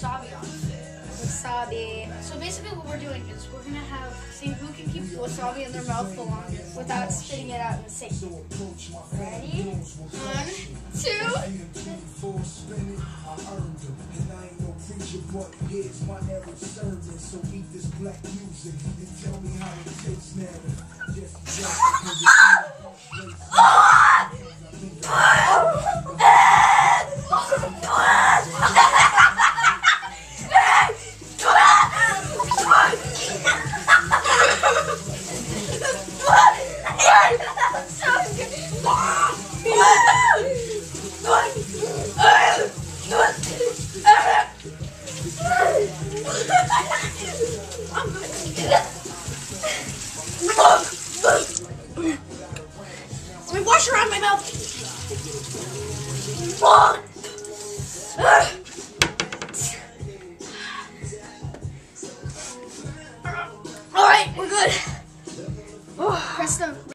wasabi. So basically, what we're doing is we're gonna have see who can keep the wasabi in their mouth the longest Without spitting it out in the sink. Ready? One, two. Let me wash around my mouth. All right, we're good. Oh, Press the